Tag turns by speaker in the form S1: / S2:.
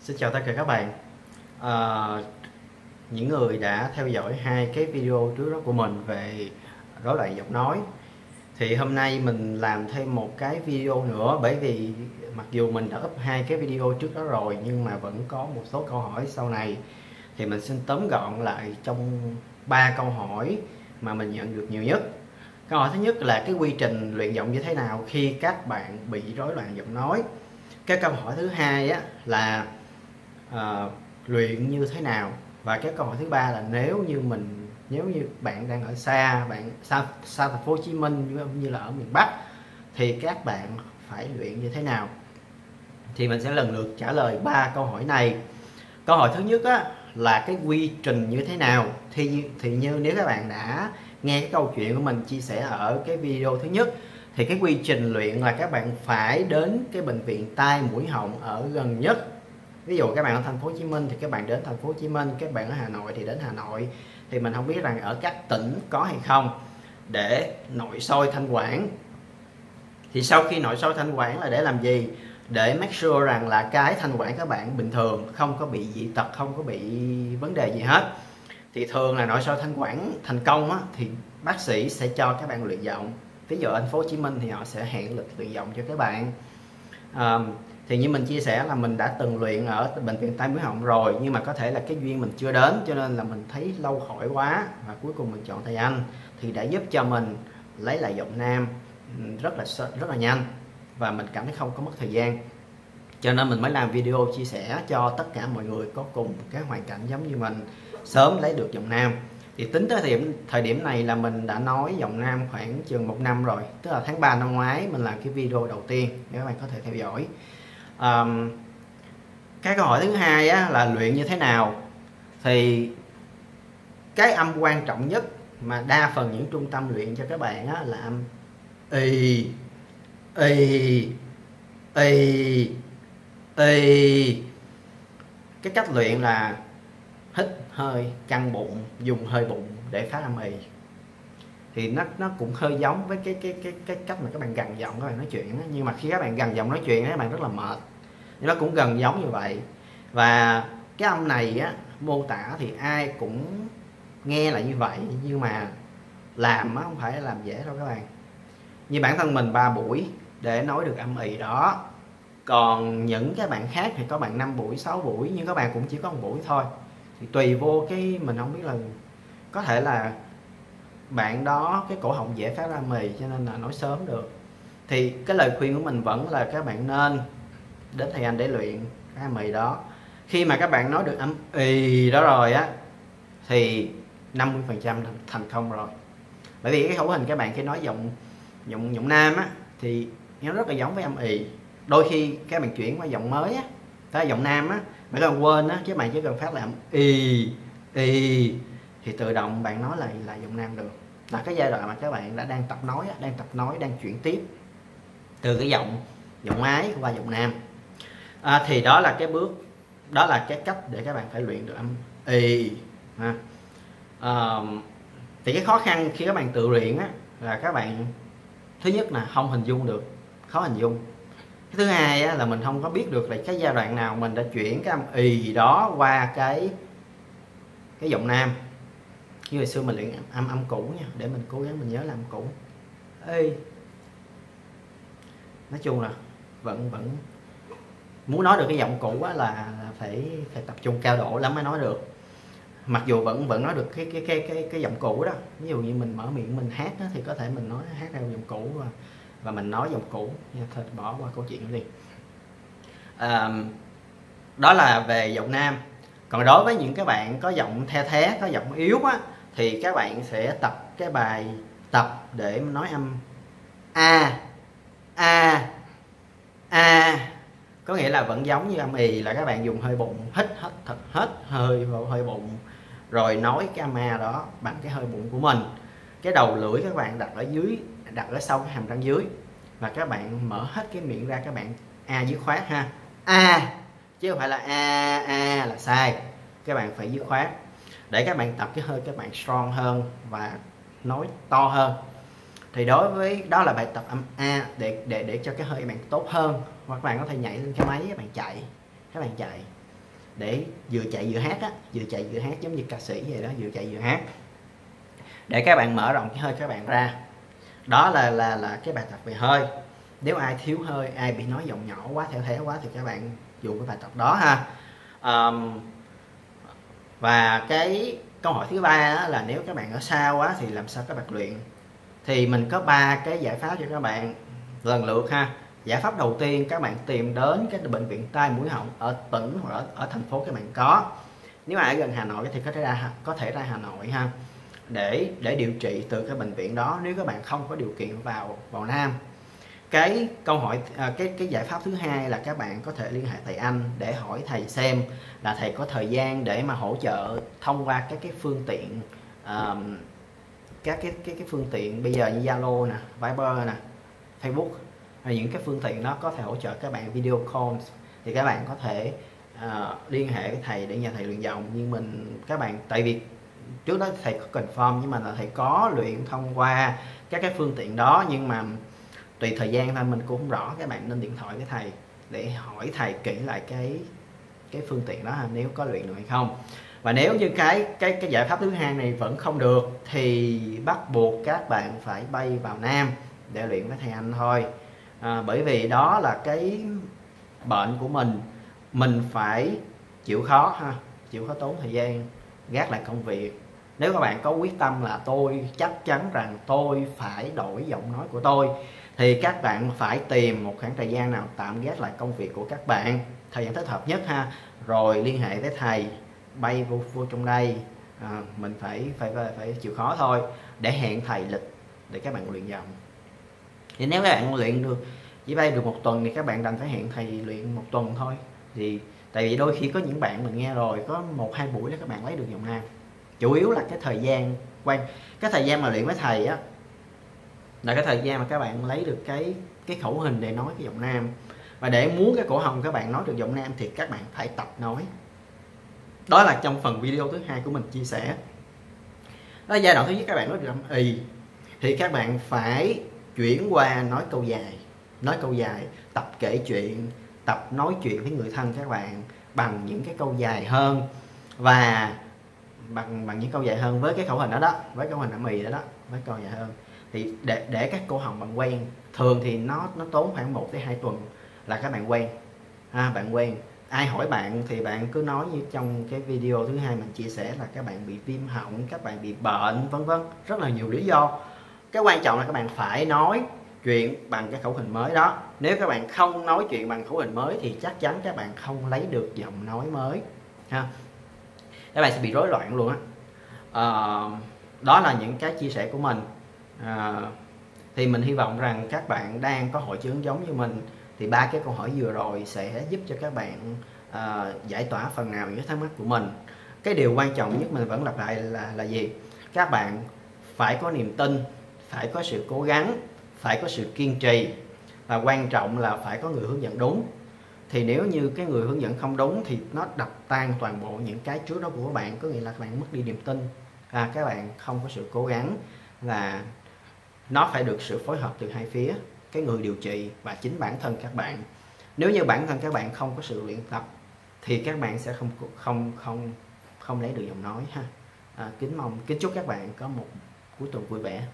S1: Xin chào tất cả các bạn. À, Những người đã theo dõi hai cái video trước đó của mình về rối loạn giọng nói Thì hôm nay mình làm thêm một cái video nữa Bởi vì mặc dù mình đã up hai cái video trước đó rồi Nhưng mà vẫn có một số câu hỏi sau này. Thì mình xin tóm gọn lại trong ba câu hỏi mà mình nhận được nhiều nhất. Câu hỏi thứ nhất là cái quy trình luyện giọng như thế nào khi các bạn bị rối loạn giọng nói? Cái câu hỏi thứ hai á là uh, luyện như thế nào? Và cái câu hỏi thứ ba là nếu như mình nếu như bạn đang ở xa bạn xa xa thành phố Hồ Chí Minh như là ở miền Bắc thì các bạn phải luyện như thế nào? Thì mình sẽ lần lượt trả lời ba câu hỏi này. Câu hỏi thứ nhất á, là cái quy trình như thế nào? Thì thì như nếu các bạn đã nghe cái câu chuyện của mình chia sẻ ở cái video thứ nhất thì cái quy trình luyện là các bạn phải đến cái bệnh viện tai mũi họng ở gần nhất. Ví dụ các bạn ở thành phố Hồ Chí Minh thì các bạn đến thành phố Hồ Chí Minh các bạn ở Hà Nội thì đến Hà Nội. Thì mình không biết rằng ở các tỉnh có hay không. Để nội soi thanh quản thì sau khi nội soi thanh quản là để làm gì? Để make sure rằng là cái thanh quản các bạn bình thường không có bị dị tật không có bị vấn đề gì hết. Thì thường là nội soi thanh quản thành công á, thì bác sĩ sẽ cho các bạn luyện giọng ví dụ ở thành phố Hồ Chí Minh thì họ sẽ hẹn lịch luyện giọng cho các bạn. À, thì như mình chia sẻ là mình đã từng luyện ở bệnh viện tai mũi họng rồi nhưng mà có thể là cái duyên mình chưa đến cho nên là mình thấy lâu khỏi quá và cuối cùng mình chọn thầy anh thì đã giúp cho mình lấy lại giọng nam rất là rất là nhanh và mình cảm thấy không có mất thời gian. Cho nên mình mới làm video chia sẻ cho tất cả mọi người có cùng cái hoàn cảnh giống như mình sớm lấy được giọng nam thì tính tới thời điểm thời điểm này là mình đã nói giọng nam khoảng chừng một năm rồi. Tức là tháng 3 năm ngoái mình làm cái video đầu tiên để các bạn có thể theo dõi. Um, cái câu hỏi thứ hai á, là luyện như thế nào? Thì cái âm quan trọng nhất mà đa phần những trung tâm luyện cho các bạn á, là âm y y y y. Cái cách luyện là hít hơi, căng bụng, dùng hơi bụng để phát âm ì. Thì nó nó cũng hơi giống với cái cái cái cái cách mà các bạn gần giọng các bạn nói chuyện đó. nhưng mà khi các bạn gần giọng nói chuyện các bạn rất là mệt. Nhưng nó cũng gần giống như vậy. Và cái âm này á, mô tả thì ai cũng nghe là như vậy, nhưng mà làm á, không phải làm dễ đâu các bạn. Như bản thân mình ba buổi để nói được âm ì đó. Còn những các bạn khác thì có bạn 5 buổi 6 buổi, nhưng các bạn cũng chỉ có một buổi thôi thì tùy vô cái mình không biết là có thể là bạn đó cái cổ họng dễ phát ra mì cho nên là nói sớm được. Thì cái lời khuyên của mình vẫn là các bạn nên đến thầy anh để luyện cái mì đó. Khi mà các bạn nói được âm ì đó rồi á, thì 50 phần trăm thành công rồi. Bởi vì cái khẩu hình các bạn khi nói giọng giọng giọng nam á, thì nó rất là giống với âm ì. Đôi khi các bạn chuyển qua giọng mới á tới giọng nam á mấy cần quên á chứ bạn chỉ cần phát làm y y. Thì tự động bạn nói lại là giọng nam được. Là cái giai đoạn mà các bạn đã đang tập nói đang tập nói đang chuyển tiếp từ cái giọng giọng ái qua giọng nam. À, thì đó là cái bước đó là cái cách để các bạn phải luyện được âm y ha. À, thì cái khó khăn khi các bạn tự luyện á là các bạn thứ nhất là không hình dung được khó hình dung cái thứ hai á, là mình không có biết được là cái giai đoạn nào mình đã chuyển cái âm ì đó qua cái cái giọng nam. Như hồi xưa mình luyện âm âm cũ nha để mình cố gắng mình nhớ làm cũ. Ê. Nói chung là vẫn vẫn muốn nói được cái giọng cũ á là, là phải phải tập trung cao độ lắm mới nói được. Mặc dù vẫn vẫn nói được cái cái cái cái cái giọng cũ đó. Ví dụ như mình mở miệng mình hát đó, thì có thể mình nói hát theo giọng cũ và và mình nói dòng cũ. Nha thôi bỏ qua câu chuyện đi. À, đó là về giọng nam. Còn đối với những các bạn có giọng the thé có giọng yếu á thì các bạn sẽ tập cái bài tập để nói âm a a a. Có nghĩa là vẫn giống như âm ì là các bạn dùng hơi bụng hít hết thật hết hơi vào hơi bụng rồi nói cái âm a đó bằng cái hơi bụng của mình. Cái đầu lưỡi các bạn đặt ở dưới đặt ở sau cái hàm răng dưới và các bạn mở hết cái miệng ra các bạn a dứt khoát ha a chứ không phải là a a là sai các bạn phải dứt khoát để các bạn tập cái hơi các bạn strong hơn và nói to hơn thì đối với đó là bài tập âm a để để để cho cái hơi bạn tốt hơn hoặc các bạn có thể nhảy lên cái máy các bạn chạy các bạn chạy để vừa chạy vừa hát á vừa chạy vừa hát giống như ca sĩ vậy đó vừa chạy vừa hát để các bạn mở rộng cái hơi các bạn ra đó là là là cái bài tập về hơi. Nếu ai thiếu hơi ai bị nói giọng nhỏ quá theo thế quá thì các bạn dùng cái bài tập đó ha. Um, và cái câu hỏi thứ ba là nếu các bạn ở xa quá thì làm sao các bạn luyện? Thì mình có ba cái giải pháp cho các bạn lần lượt ha. Giải pháp đầu tiên các bạn tìm đến cái bệnh viện tai mũi họng ở tỉnh hoặc ở, ở thành phố các bạn có. Nếu ai ở gần Hà Nội thì có thể ra có thể ra Hà Nội ha để để điều trị từ cái bệnh viện đó nếu các bạn không có điều kiện vào vào Nam. Cái câu hỏi à, cái cái giải pháp thứ hai là các bạn có thể liên hệ thầy Anh để hỏi thầy xem là thầy có thời gian để mà hỗ trợ thông qua các cái phương tiện um, các cái cái cái phương tiện bây giờ như Zalo nè, Viber nè, Facebook. Hay những cái phương tiện đó có thể hỗ trợ các bạn video call thì các bạn có thể uh, liên hệ với thầy để nhờ thầy luyện giọng. Nhưng mình các bạn tại vì trước đó thầy có confirm nhưng mà là thầy có luyện thông qua các cái phương tiện đó nhưng mà tùy thời gian thôi mình cũng không rõ các bạn nên điện thoại với thầy để hỏi thầy kỹ lại cái cái phương tiện đó nếu có luyện được hay không. Và nếu như cái cái cái giải pháp thứ hai này vẫn không được thì bắt buộc các bạn phải bay vào Nam để luyện với thầy anh thôi. À, bởi vì đó là cái bệnh của mình. Mình phải chịu khó ha chịu khó tốn thời gian gác lại công việc nếu các bạn có quyết tâm là tôi chắc chắn rằng tôi phải đổi giọng nói của tôi thì các bạn phải tìm một khoảng thời gian nào tạm gác lại công việc của các bạn. Thời gian thích hợp nhất ha. Rồi liên hệ với thầy bay vô, vô trong đây. À, mình phải, phải phải chịu khó thôi. Để hẹn thầy lịch để các bạn luyện giọng. Thì nếu các bạn luyện được chỉ bay được một tuần thì các bạn đành phải hẹn thầy luyện một tuần thôi. Thì tại vì đôi khi có những bạn mình nghe rồi có một hai buổi là các bạn lấy được giọng nam chủ yếu là cái thời gian quan cái thời gian mà luyện với thầy á, là cái thời gian mà các bạn lấy được cái cái khẩu hình để nói cái giọng nam. Và để muốn cái cổ họng các bạn nói được giọng nam thì các bạn phải tập nói. Đó là trong phần video thứ hai của mình chia sẻ. Đó là giai đoạn thứ nhất các bạn nói được âm y, thì các bạn phải chuyển qua nói câu dài, nói câu dài, tập kể chuyện, tập nói chuyện với người thân các bạn bằng những cái câu dài hơn. Và bằng bằng những câu dài hơn với cái khẩu hình đó đó với khẩu hình âm mì đó đó với câu dài hơn. Thì để để các cô hồng bạn quen thường thì nó nó tốn khoảng 1 tới 2 tuần là các bạn quen. Ha à, bạn quen. Ai hỏi bạn thì bạn cứ nói như trong cái video thứ hai mình chia sẻ là các bạn bị viêm họng các bạn bị bệnh vân vân. Rất là nhiều lý do. Cái quan trọng là các bạn phải nói chuyện bằng cái khẩu hình mới đó. Nếu các bạn không nói chuyện bằng khẩu hình mới thì chắc chắn các bạn không lấy được giọng nói mới ha các bạn sẽ bị rối loạn luôn á. À, đó là những cái chia sẻ của mình. Ờ, thì mình hy vọng rằng các bạn đang có hội chứng giống như mình thì ba cái câu hỏi vừa rồi sẽ giúp cho các bạn ờ, giải tỏa phần nào những thắc mắc của mình. Cái điều quan trọng nhất mình vẫn lặp lại là là gì? Các bạn phải có niềm tin phải có sự cố gắng phải có sự kiên trì và quan trọng là phải có người hướng dẫn đúng thì nếu như cái người hướng dẫn không đúng thì nó đập tan toàn bộ những cái trước đó của các bạn. Có nghĩa là các bạn mất đi niềm tin. À, các bạn không có sự cố gắng và nó phải được sự phối hợp từ hai phía cái người điều trị và chính bản thân các bạn. Nếu như bản thân các bạn không có sự luyện tập thì các bạn sẽ không không không không lấy được giọng nói ha. À, kính mong kính chúc các bạn có một cuối tuần vui vẻ.